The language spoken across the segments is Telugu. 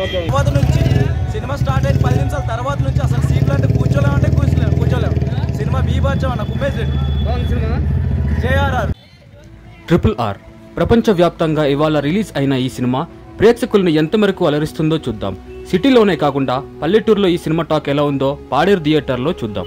తర్వాత నుంచి సినిమా స్టార్ట్ అయిన పది నిమిషాల తర్వాత నుంచి అసలు సీట్లు అంటే కూర్చోలేము అంటే కూర్చోలేము కూర్చోలేము సినిమా బీభత్సం అన్న కుమ్మేసి రెడ్డి. జేఆర్ఆర్. Triple R. ప్రపంచవ్యాప్తంగా ఇవాళ రిలీజ్ అయిన ఈ సినిమా ప్రేక్షకులను ఎంత మేరకు అలరిస్తుందో చూద్దాం. సిటీలోనే కాకుండా పల్లెటూరులో ఈ సినిమా టాక్ ఎలా ఉందో పాడేరు థియేటర్లో చూద్దాం.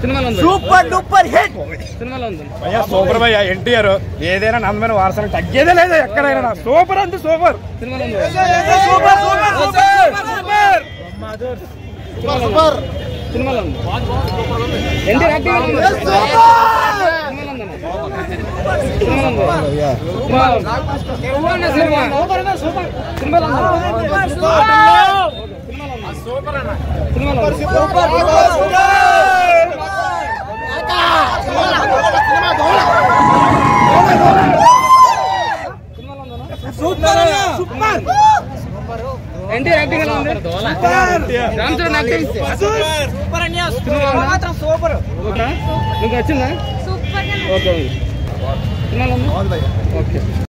సినిమాలో ఉంది. Super duper hit. సినిమాలో ఉంది. అయ్యా సూపర్ భయ్యా ఎన్టీఆర్. ఏదైనా నందమైన వారసలు తగ్గేదే లేదు ఎక్కడైనా? సూపర్ అంటే super. Super super super super okay నీకు వచ్చిందా సూపర్ ఓకే ఉంది? సినిమాలో ఉంది ఓకే.